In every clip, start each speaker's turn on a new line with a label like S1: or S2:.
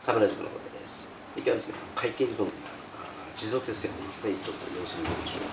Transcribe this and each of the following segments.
S1: 侍塾のことです。今日はですね、会計理論が持続ですね。ちょっと様子見てみましょう。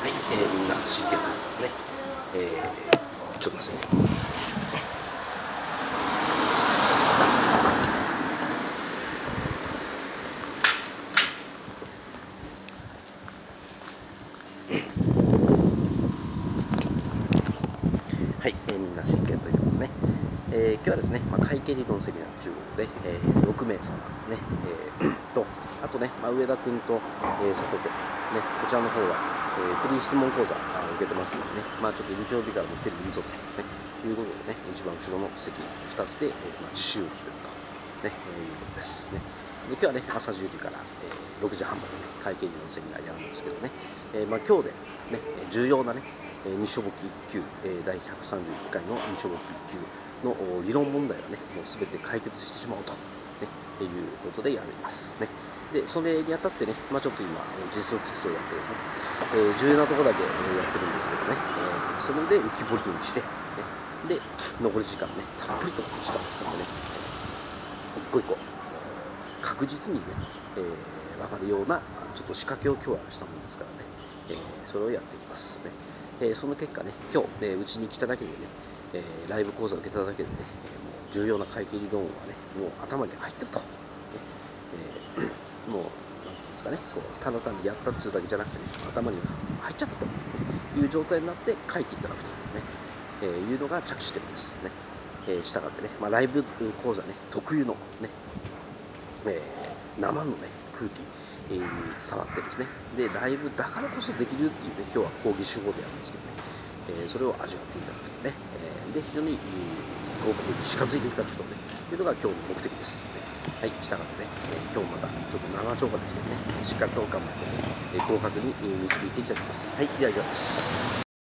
S1: はい、えー、みんな真剣ですね。えー、ちょっと待ってくださいね。はい、えー、みんな真剣と言いますね。えー、今日はですね、まあ、会計理論セミナーということで、えー、6名様ね、えーと、あとね、まあ、上田君と、えー、佐藤君、ね、こちらの方は、えー、フリー質問講座けてますのでね、まあちょっと日曜日から持ってるいいぞと、ね、いうことでね、一番後ろの席2つで、えーまあ、実習してると、ね、えーいうことですね。で今日はね、朝10時から、えー6時半までね、会計理論セミナーやるんですけどね、えーまあ今日でね、重要なね、えー日書簿記1級、えー第131回の日書簿記1級の理論問題はね、もうすべて解決してしまおうと、ね、いうことでやりますね。で、それにあたってね、まあちょっと今、え実力テストをやってですね、えー重要なところだけやってるんですけどね、えーそれで浮き彫りにして、ね、で、残り時間ね、たっぷりと時間を使ってね、一個一個、確実にね、えー分かるような、ちょっと仕掛けを今日はしたもんですからね、えーそれをやっていきますね。えーその結果ね、今日、えうちに来ただけでね、えライブ講座を受けただけでね、重要な会計理論がね、もう頭に入ってると。ね。えーもう、なんていうんですかね、こうただ単にやったっていうだけじゃなくてね、頭に入っちゃったと。いう状態になって書いていただくと、ね。えーいうのが着手点です。ね。えー、したがってね、まあ、ライブ講座ね、特有のね、えー生のね、空気、に触ってですね、で、ライブだからこそできるっていうね、今日は講義手法でやるんですけどね、えーそれを味わっていただくとね、えーで、非常にいい合格に近づいていただくとね、いうのが今日の目的です、ね。はい、したがってね、えー今日またちょっと長丁場ですけどね、しっかりと頑張って、ね、えー合格にえー導いていきたいと思います。はい、では以上です。